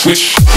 Switch.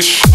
Switch.